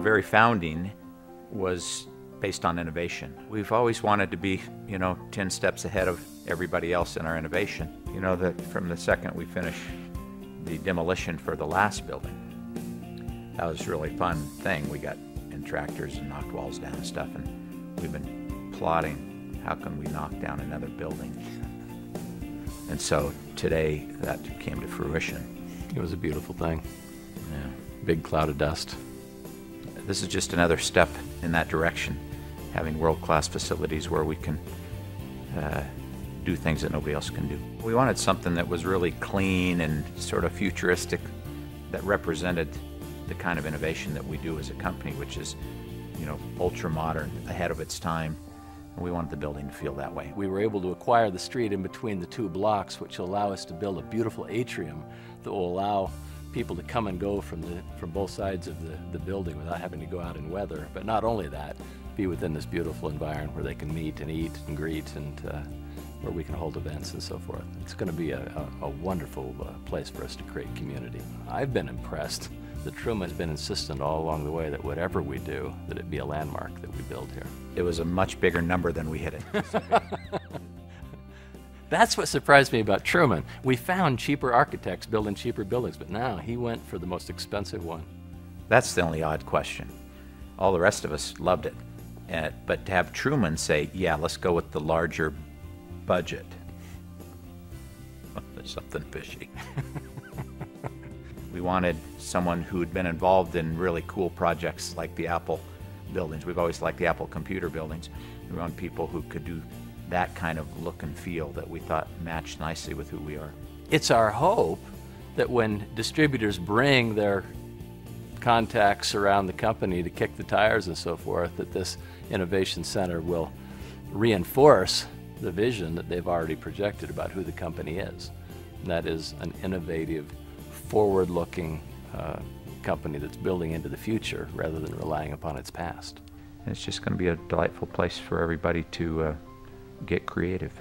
very founding was based on innovation. We've always wanted to be, you know, 10 steps ahead of everybody else in our innovation. You know, that from the second we finished the demolition for the last building, that was a really fun thing. We got in tractors and knocked walls down and stuff, and we've been plotting how can we knock down another building. And so today that came to fruition. It was a beautiful thing. Yeah. Big cloud of dust. This is just another step in that direction, having world-class facilities where we can uh, do things that nobody else can do. We wanted something that was really clean and sort of futuristic, that represented the kind of innovation that we do as a company, which is, you know, ultra modern, ahead of its time. And we wanted the building to feel that way. We were able to acquire the street in between the two blocks, which will allow us to build a beautiful atrium that will allow people to come and go from the from both sides of the, the building without having to go out in weather. But not only that, be within this beautiful environment where they can meet and eat and greet and uh, where we can hold events and so forth. It's going to be a, a, a wonderful uh, place for us to create community. I've been impressed that Truman has been insistent all along the way that whatever we do, that it be a landmark that we build here. It was a much bigger number than we had anticipated. That's what surprised me about Truman. We found cheaper architects building cheaper buildings, but now he went for the most expensive one. That's the only odd question. All the rest of us loved it. Uh, but to have Truman say, yeah, let's go with the larger budget, there's something fishy. we wanted someone who had been involved in really cool projects like the Apple buildings. We've always liked the Apple computer buildings. We wanted people who could do that kind of look and feel that we thought matched nicely with who we are. It's our hope that when distributors bring their contacts around the company to kick the tires and so forth, that this innovation center will reinforce the vision that they've already projected about who the company is. And that is an innovative, forward-looking uh, company that's building into the future rather than relying upon its past. And it's just going to be a delightful place for everybody to uh, get creative.